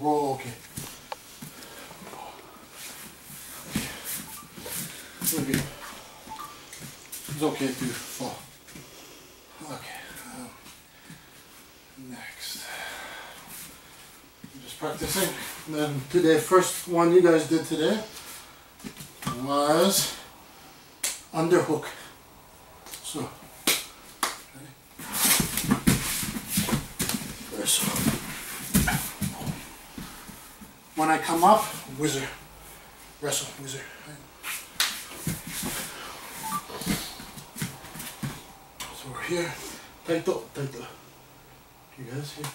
okay. Maybe it's okay to fall. Okay. Um, next. Just practicing. And then today, first one you guys did today was underhook. So, ready? There's when I come up, whizzer, wrestle, whizzer. So we're here, tight up. You guys here?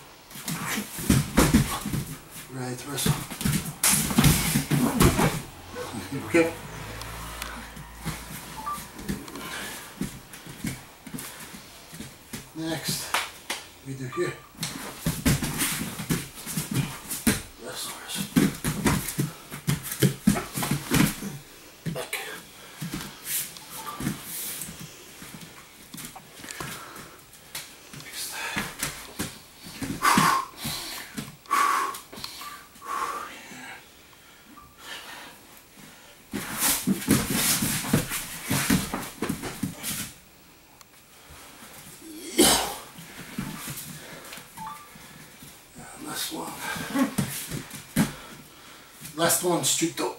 Right, wrestle. Okay. Next, we do here. Wrestle, wrestle. Back. Next. Last one. Last one, straight up.